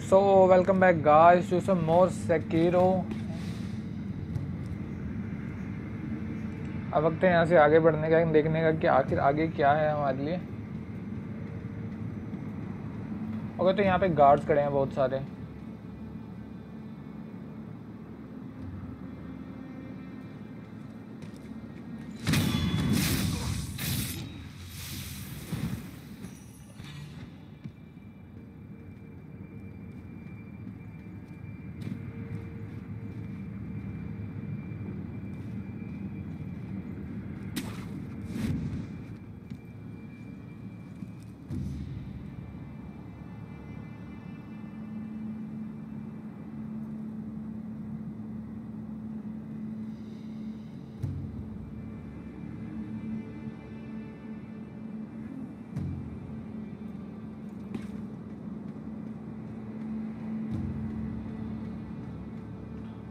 So welcome back guys, to some more Sekiro. अब वक्त है यहाँ से आगे बढ़ने का, देखने का कि आखिर आगे क्या है हमारे लिए ओके तो यहाँ पे गार्ड्स खड़े हैं बहुत सारे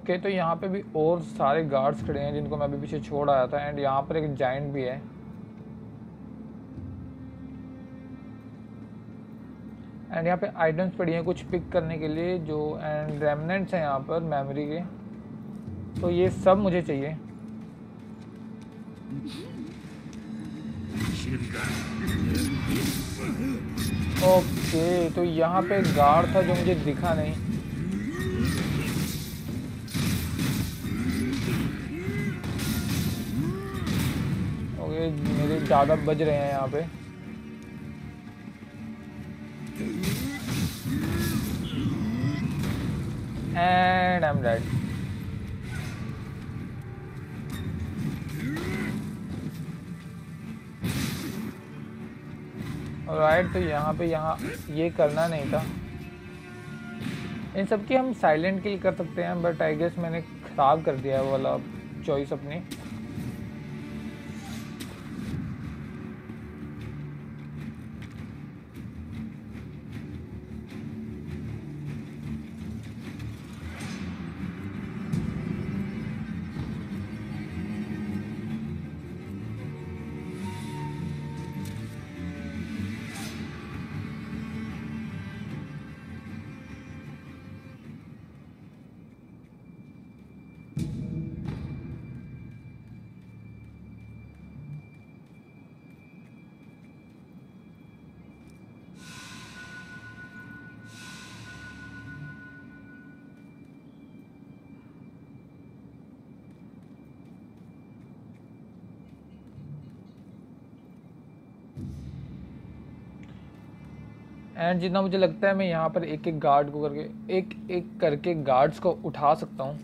ओके तो यहाँ पे भी और सारे गार्ड्स खड़े हैं जिनको मैं अभी पीछे छोड़ आया था एंड यहाँ पर एक जाइंट भी है। एंड यहाँ पे आइटम्स पड़ी हैं कुछ पिक करने के लिए जो एंड रेमनेंट्स हैं यहाँ पर मेमोरी के। तो ये सब मुझे चाहिए। ओके तो यहाँ पे गार्ड था जो मुझे दिखा नहीं। मेरे ज़्यादा बज रहे हैं यहाँ पे। And I am dead right तो यहाँ पे यहाँ ये करना नहीं था। इन सब की हम साइलेंट किल कर सकते हैं बट आई गेस मैंने ख़राब कर दिया है वो वाला चॉइस अपनी। एंड जितना मुझे लगता है, मैं यहाँ पर एक एक गार्ड को करके एक एक करके गार्ड्स को उठा सकता हूँ।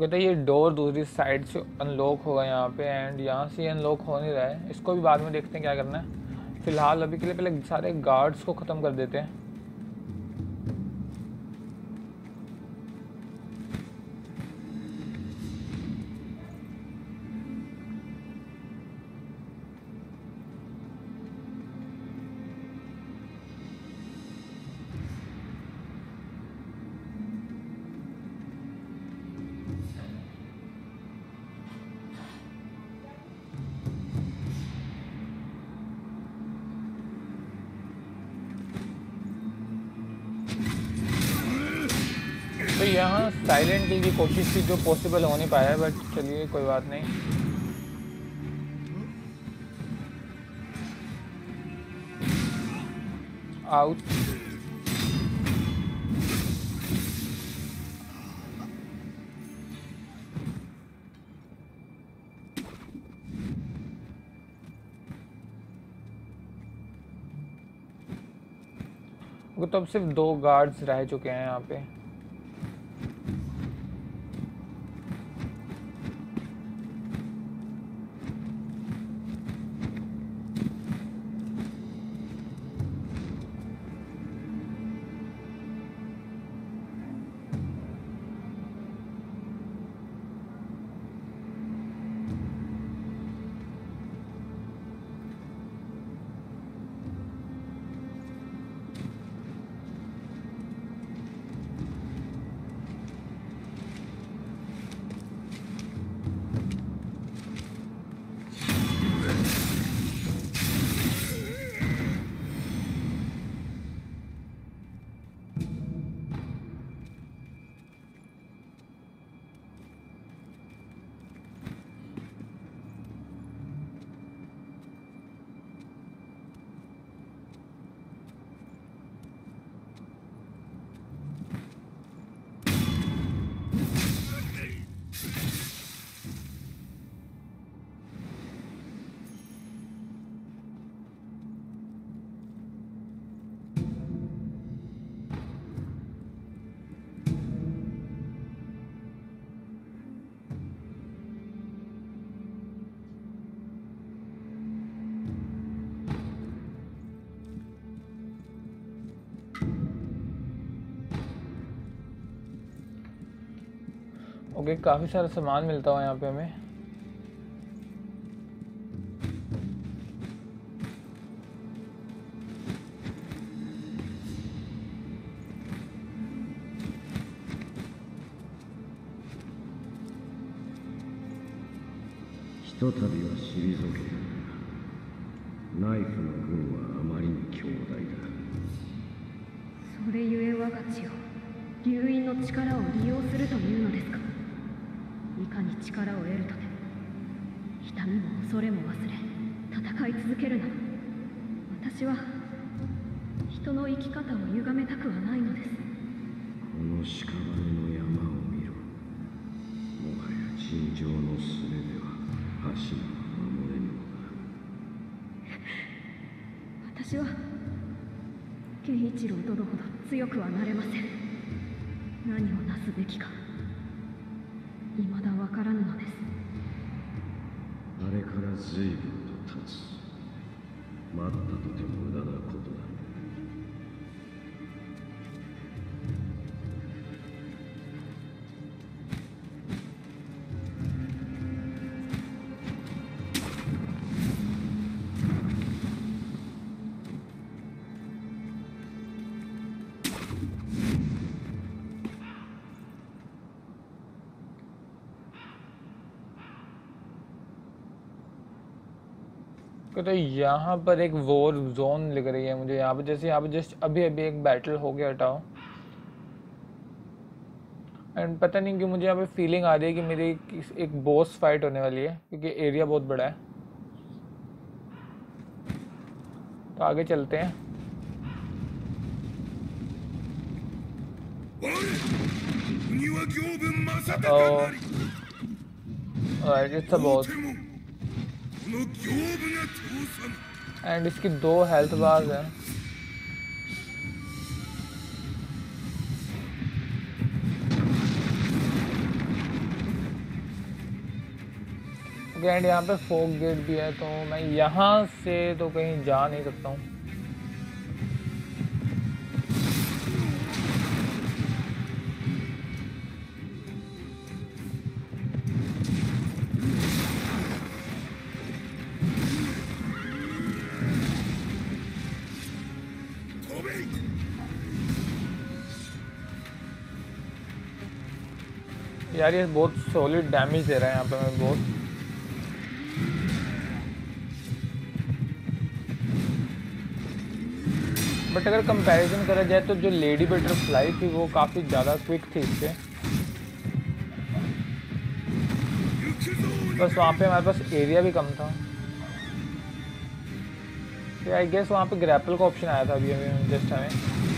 कहते हैं ये डोर दूसरी साइड से अनलॉक होगा यहाँ पे एंड यहाँ से अनलॉक हो नहीं रहा है। इसको भी बाद में देखते हैं क्या करना है। फ़िलहाल अभी के लिए पहले सारे गार्ड्स को ख़त्म कर देते हैं। यहाँ साइलेंट की कोशिश थी जो पॉसिबल हो नहीं पाया बट चलिए, कोई बात नहीं। आउट तो अब सिर्फ़ दो गार्ड्स रह चुके हैं यहाँ पे। ओके काफ़ी सारा सामान मिलता हुआ यहाँ पे हमेंひとたびは退け 私は健一郎殿ほど強くはなれません。何をなすべきか。未だわからぬのです。あれから随分と経つ。待ったとて無駄 तो, तो यहाँ पर एक वॉर जोन लग रही है मुझे यहाँ पर। जैसे यहाँ पर जस्ट अभी अभी एक बैटल हो गया हटाओ। एंड पता नहीं कि मुझे यहाँ पे फीलिंग आ रही है कि मेरी एक बॉस फाइट होने वाली है क्योंकि एरिया बहुत बड़ा है। तो आगे चलते हैं। Oh, it's a boss and इसकी दो हेल्थ बार्स हैं। एंड यहाँ पे फोक गेट भी है तो मैं यहाँ से तो कहीं जा नहीं सकता हूँ। यार, ये बहुत सॉलिड डैमेज दे रहा है यहाँ पे मैं बहुत। बट अगर कंपैरिजन करा जाए तो जो लेडी बटरफ्लाई थी वो काफ़ी ज़्यादा क्विक थी इससे। बस वहाँ पे हमारे पास एरिया भी कम था। आई गेस वहाँ पे ग्रैपल का ऑप्शन आया था अभी अभी जस्ट हमें।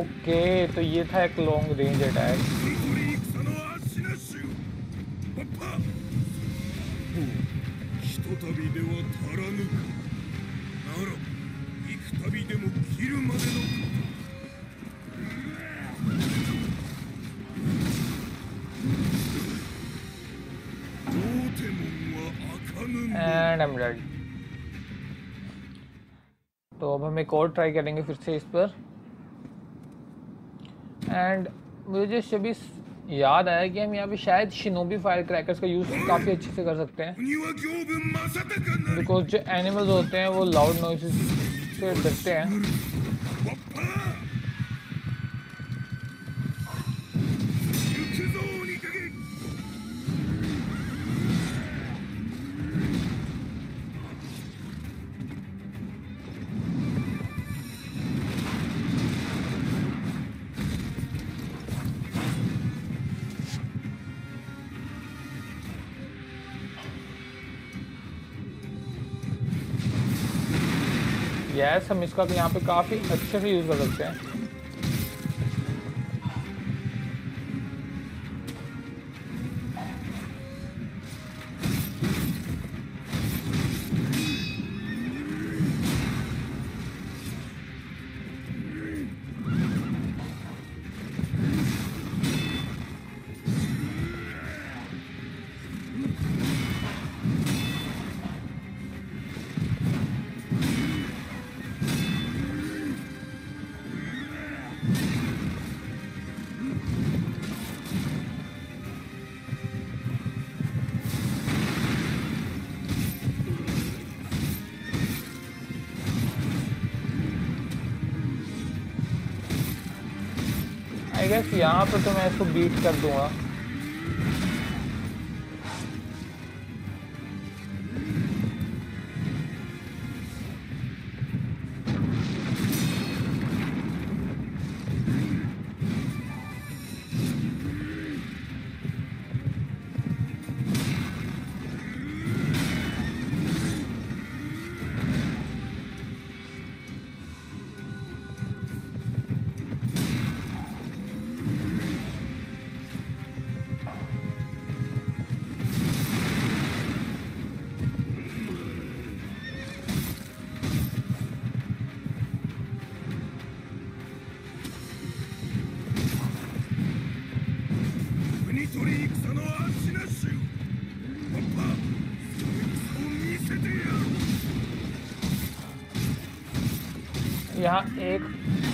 ओके तो ये था एक long range attack and um तो अब हम एक और ट्राई करेंगे फिर से इस पर। एंड मुझे जस्ट याद आया कि हम यहाँ पे शायद शिनोबी फायर क्रैकर्स का यूज़ काफ़ी अच्छे से कर सकते हैं। बिकॉज़ जो एनिमल्स होते हैं, वो लाउड नॉइस से डरते हैं। हम इसका यहाँ पे काफ़ी अच्छे से यूज़ कर सकते हैं। कि यहाँ पर तो मैं इसको बीट कर दूँगा। यहाँ एक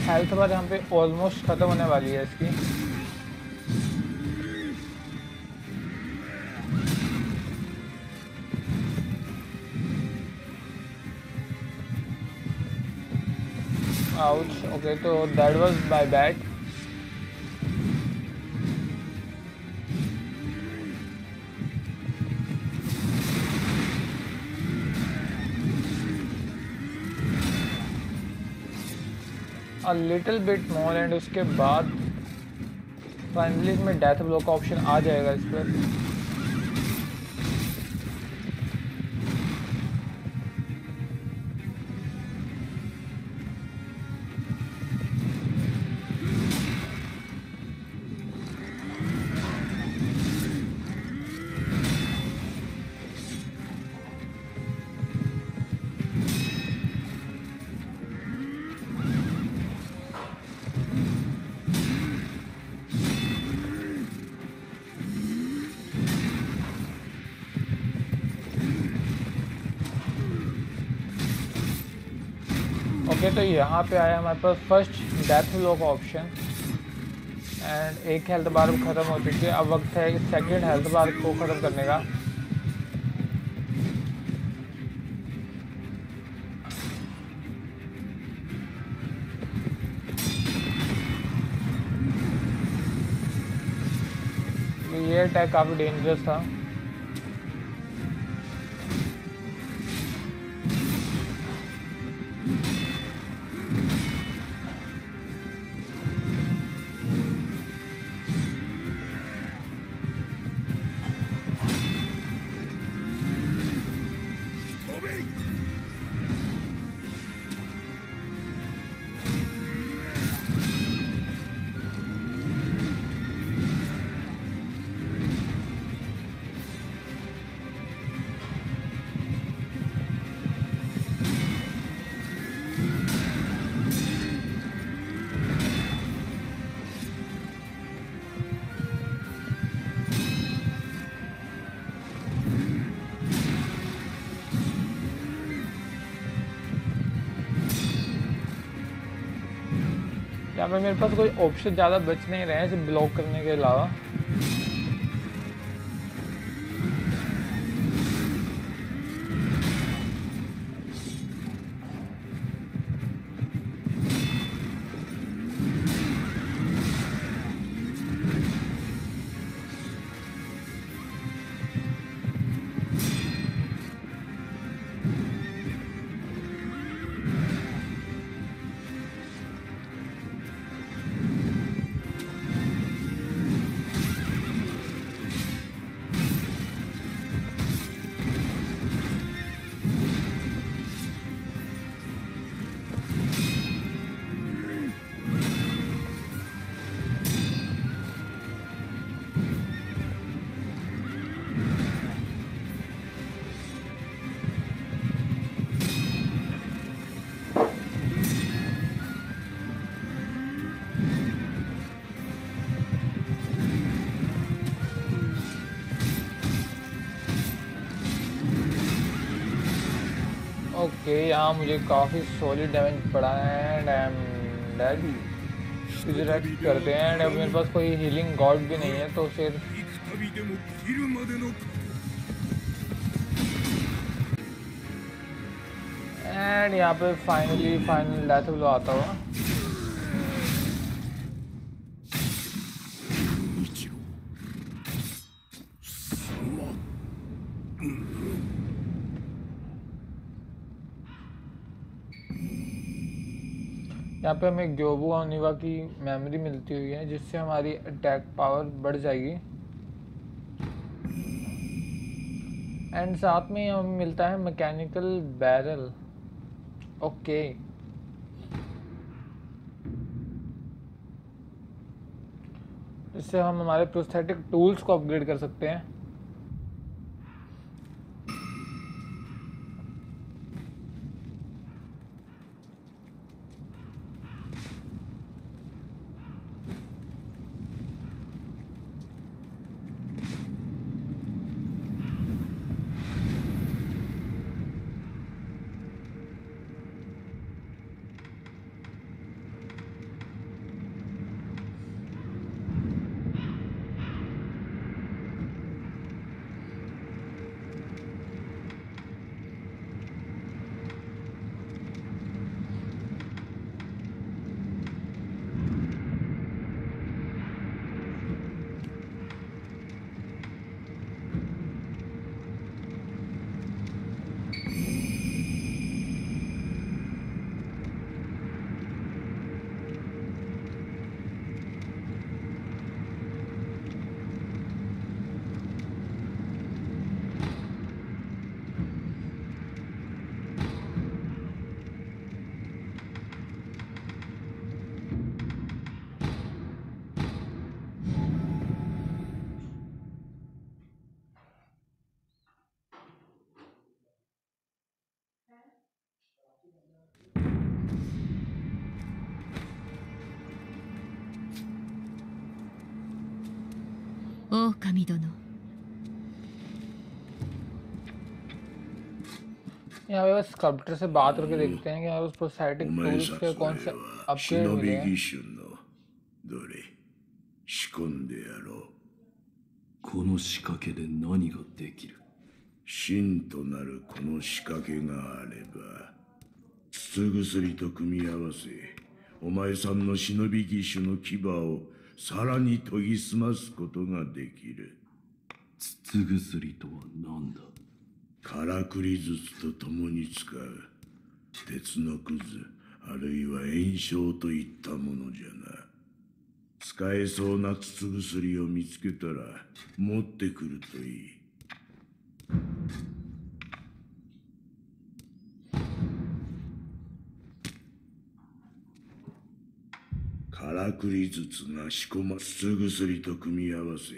हेल्थ बार यहाँ पे ऑलमोस्ट ख़त्म होने वाली है इसकी। आउच ओके तो that was by bat a little bit more and उसके बाद फाइनली इसमें डेथ ब्लॉक का ऑप्शन आ जाएगा इस पर। ओके तो यहाँ पे आया हमारे पास फ़र्स्ट डेथ लो का ऑप्शन एंड एक हेल्थ बार ख़त्म हो चुकी है। अब वक्त है सेकंड हेल्थ बार को ख़त्म करने का। ये अटैक काफ़ी डेंजरस था। यहाँ पे मेरे पास कोई ऑप्शन ज़्यादा बच नहीं रहे हैं ब्लॉक करने के अलावा। के यहाँ मुझे काफ़ी सॉलिड डैमेज पड़ा है and I am dead reject करते हैं एंड अब मेरे पास कोई हीलिंग गॉड भी नहीं है तो फिर एंड यहाँ पे फाइनली फाइनल डेथ ब्लो आता हुआ Mm-hmm. यहाँ पे हमें ग्योबू ओनिवा की मेमोरी मिलती हुई है, जिससे हमारी अटैक पावर बढ़ जाएगी। एंड साथ में हमें मिलता है मैकेनिकल बैरल ओके इससे हम हमारे प्रोस्थेटिक टूल्स को अपग्रेड कर सकते हैं। 狼殿 यहाँ पे बस स्कल्प्टर से बात करके देखते हैं कि यहाँ उस प्रोस्थेटिक お前 टूल्स さ के そ कौन れ से は अपग्रेड 忍 मिले び हैं 義手のどれ仕込んでやろうこの仕掛けで何ができる真となるこの仕掛けがあれば筒薬と組み合わせお前さんの忍び義手の牙を さらに研ぎ澄ますことができる。筒薬とは何だ？からくり筒と共に使う。鉄のくずあるいは炎症といったものじゃな。使えそうな筒薬を見つけたら持ってくるといいからくり筒が仕込ま筒薬と組み合わせ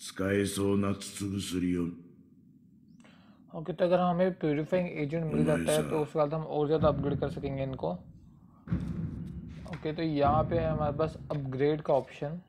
使えそうな筒薬を ओके तो अगर हमें प्यूरिफाइंग एजेंट मिल हमारे जाता है तो साथ। उसके बाद हम और ज़्यादा अपग्रेड कर सकेंगे इनको ओके तो यहाँ पे है हमारे पास अपग्रेड का ऑप्शन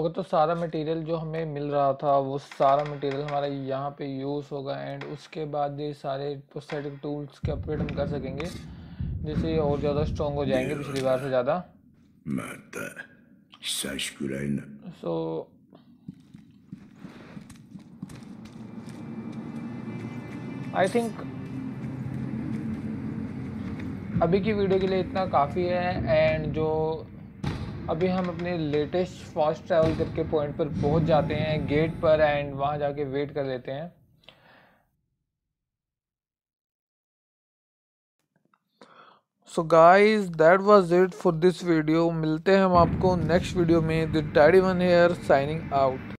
अगर तो सारा मटेरियल जो हमें मिल रहा था वो सारा मटेरियल हमारा यहाँ पे यूज़ होगा एंड उसके बाद ये सारे प्रोस्थेटिक टूल्स के अपग्रेड हम कर सकेंगे जिससे ये और ज़्यादा स्ट्रॉन्ग हो जाएँगे पिछली बार से ज़्यादा। सो आई थिंक अभी की वीडियो के लिए इतना काफ़ी है एंड जो अभी हम अपने लेटेस्ट फास्ट ट्रैवल करके पॉइंट पर पहुँच जाते हैं गेट पर एंड वहाँ जाके वेट कर लेते हैं। So guys that was it for this video मिलते हैं हम आपको नेक्स्ट वीडियो में. The daddy one here signing out